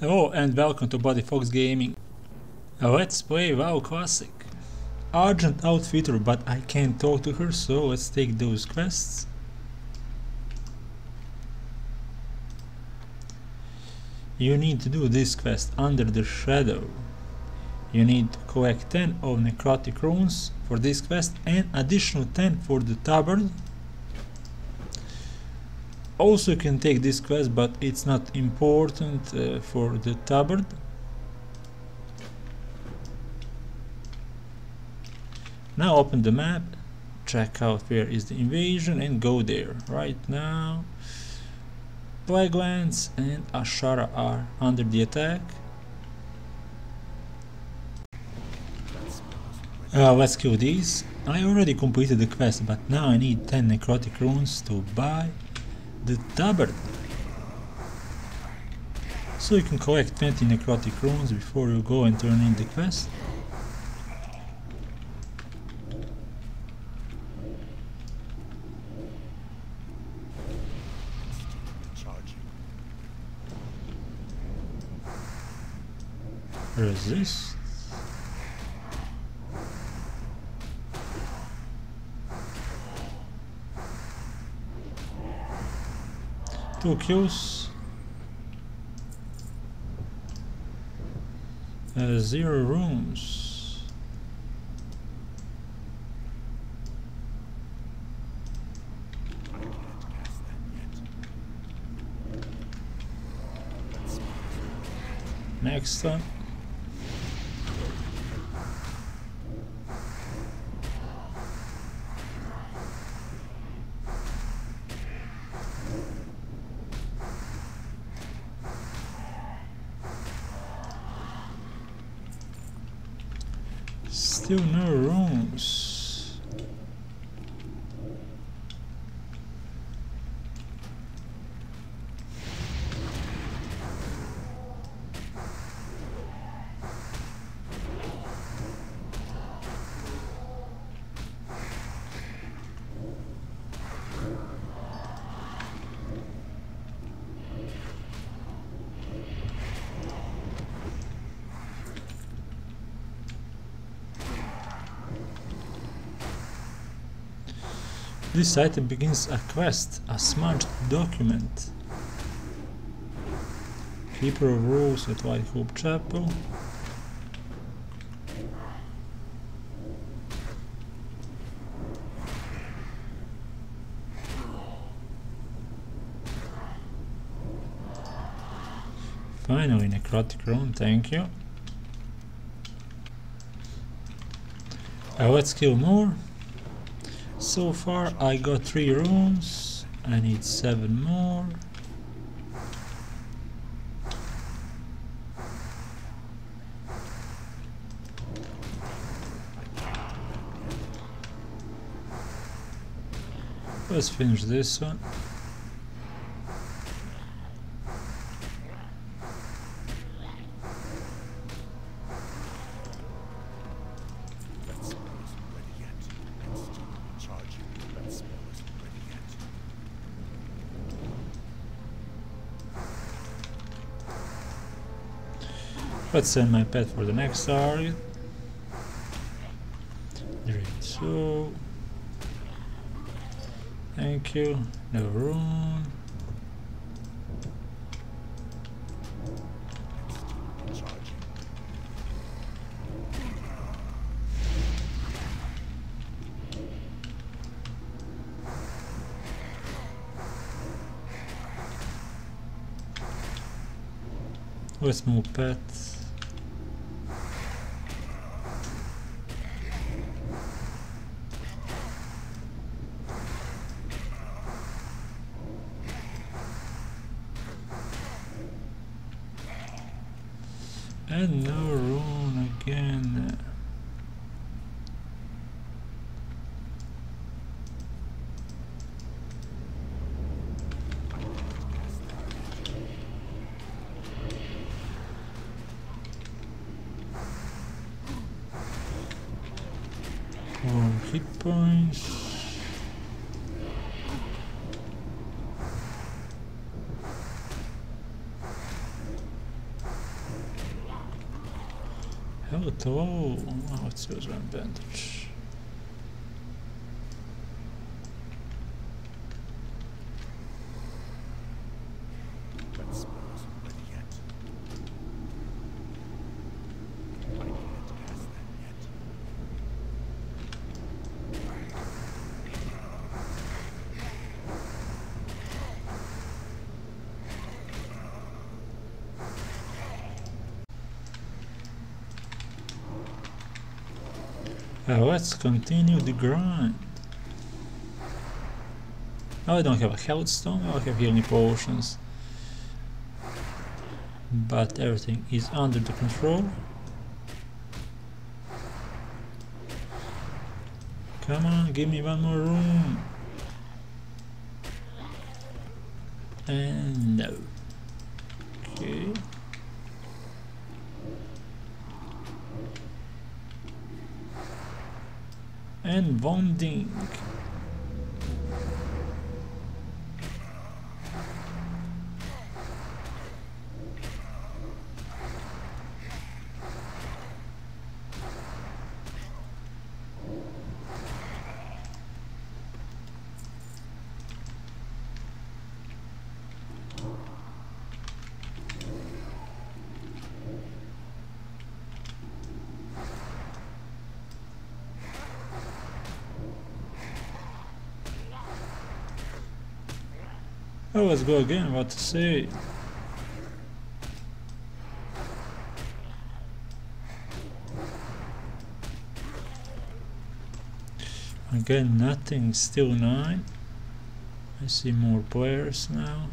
Hello and welcome to BloodyFox Gaming. Let's play WoW Classic. Argent Outfitter, but I can't talk to her, so let's take those quests. You need to do this quest under the shadow. You need to collect 10 of necrotic runes for this quest and additional 10 for the tabard also you can take this quest but it's not important uh, for the tabard. Now open the map check out where is the invasion and go there. Right now Plaguelands and Azshara are under the attack. Uh, let's kill these. I already completed the quest but now I need 10 necrotic runes to buy the tabard. So you can collect 20 necrotic runes before you go and turn in the quest. Resist. Two kills. Uh, zero rooms. Next one. Still no rooms. This item begins a quest, a smudged document. Keeper of Rules at White Hope Chapel. Finally, Necrotic Rune, thank you. Uh, let's kill more. So far I got 3 runes, I need 7 more. Let's finish this one. Let's send my pet for the next target. So. Thank you. No room. Let's move pets. And no rune again. Four hit points. Hello, oh, it's user advantage. But Uh, let's continue the grind. Oh, I don't have a health stone, I have healing potions. But everything is under the control. Come on, give me one more room. And no. Okay. And bonding. Oh, let's go again. What to say? Again, nothing. Still nine. I see more players now.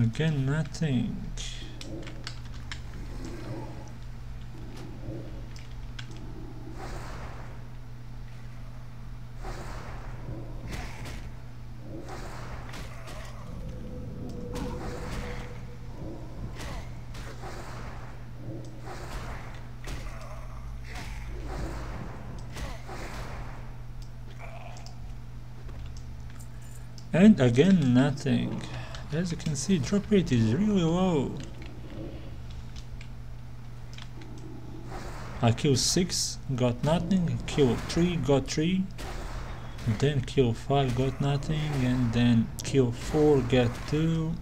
Again, nothing. And again, nothing. As you can see, drop rate is really low. I kill 6, got nothing, kill 3, got 3, then kill 5, got nothing, and then kill 4, get 2.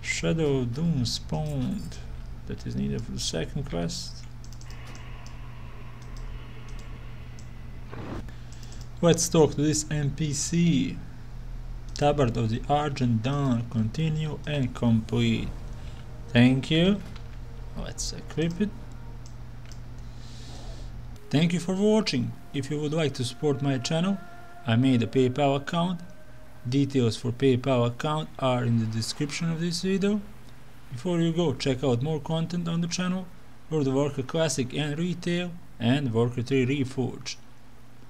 Shadow of Doom spawned. That is needed for the second quest. Let's talk to this NPC. Tabard of the Argent Dawn, continue and complete. Thank you. Let's equip it. Thank you for watching. If you would like to support my channel, I made a PayPal account. Details for PayPal account are in the description of this video. Before you go, check out more content on the channel, World of Warcraft Classic and Retail, and Warcraft 3 Reforged.